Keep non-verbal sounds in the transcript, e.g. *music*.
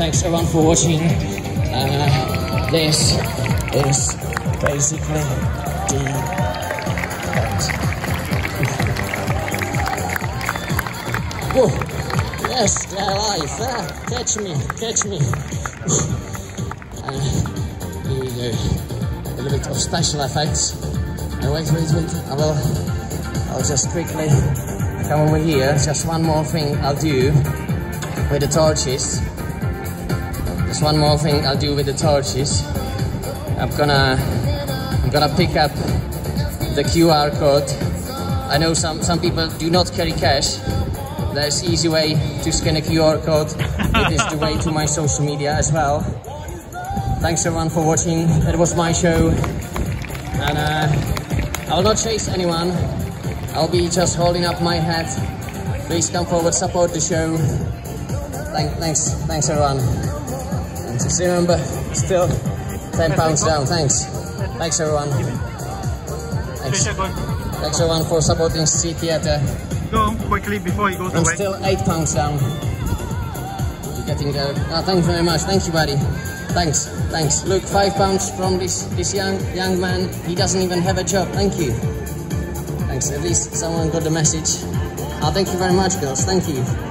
thanks everyone for watching. Uh, this is basically the. *laughs* Whoa. Yes, they're alive. Ah, catch me, catch me. *laughs* Uh, here we go. A little bit of special effects. Uh, wait, wait, wait. I will. I'll just quickly come over here. Just one more thing I'll do with the torches. One more thing I'll do with the torches. I'm gonna I'm gonna pick up the QR code. I know some some people do not carry cash. There's easy way to scan a QR code. It is the way to my social media as well. Thanks everyone for watching. It was my show. And uh, I will not chase anyone. I'll be just holding up my hat. Please come forward, support the show. Thank, thanks, thanks everyone. Just remember, still 10 pounds down. Thanks. Thanks everyone. Thanks. Thanks everyone for supporting Street Theatre. Uh, Go quickly before he goes I'm away. still eight pounds down. You're getting uh, ah, there. Oh, thank you very much. Thank you, buddy. Thanks. Thanks. Look, five pounds from this this young young man. He doesn't even have a job. Thank you. Thanks. At least someone got the message. Oh, thank you very much, girls. Thank you.